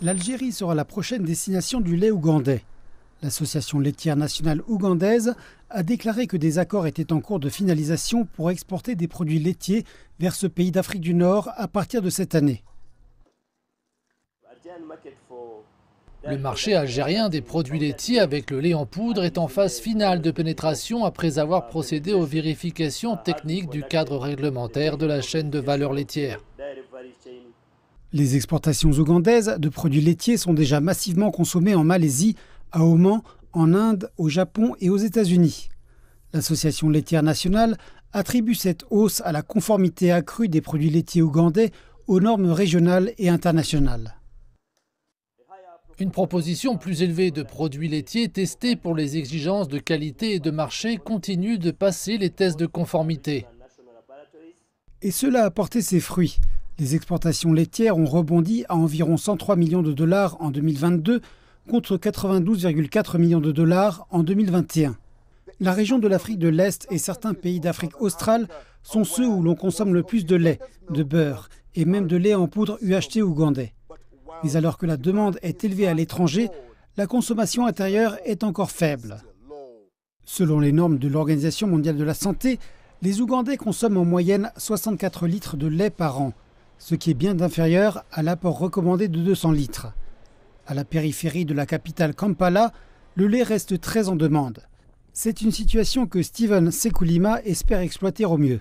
L'Algérie sera la prochaine destination du lait ougandais. L'association laitière nationale ougandaise a déclaré que des accords étaient en cours de finalisation pour exporter des produits laitiers vers ce pays d'Afrique du Nord à partir de cette année. Le marché algérien des produits laitiers avec le lait en poudre est en phase finale de pénétration après avoir procédé aux vérifications techniques du cadre réglementaire de la chaîne de valeur laitière. Les exportations ougandaises de produits laitiers sont déjà massivement consommées en Malaisie, à Oman, en Inde, au Japon et aux États-Unis. L'Association laitière nationale attribue cette hausse à la conformité accrue des produits laitiers ougandais aux normes régionales et internationales. Une proposition plus élevée de produits laitiers testés pour les exigences de qualité et de marché continue de passer les tests de conformité. Et cela a porté ses fruits. Les exportations laitières ont rebondi à environ 103 millions de dollars en 2022 contre 92,4 millions de dollars en 2021. La région de l'Afrique de l'Est et certains pays d'Afrique australe sont ceux où l'on consomme le plus de lait, de beurre et même de lait en poudre UHT ougandais. Mais alors que la demande est élevée à l'étranger, la consommation intérieure est encore faible. Selon les normes de l'Organisation mondiale de la santé, les Ougandais consomment en moyenne 64 litres de lait par an, ce qui est bien inférieur à l'apport recommandé de 200 litres. À la périphérie de la capitale Kampala, le lait reste très en demande. C'est une situation que Steven Sekulima espère exploiter au mieux.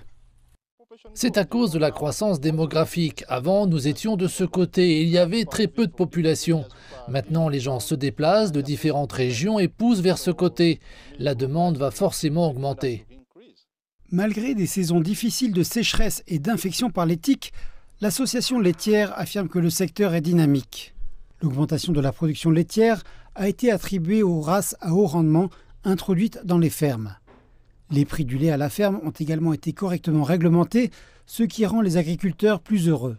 C'est à cause de la croissance démographique. Avant, nous étions de ce côté et il y avait très peu de population. Maintenant, les gens se déplacent de différentes régions et poussent vers ce côté. La demande va forcément augmenter. Malgré des saisons difficiles de sécheresse et d'infection par les tiques, l'association laitière affirme que le secteur est dynamique. L'augmentation de la production laitière a été attribuée aux races à haut rendement introduites dans les fermes. Les prix du lait à la ferme ont également été correctement réglementés, ce qui rend les agriculteurs plus heureux.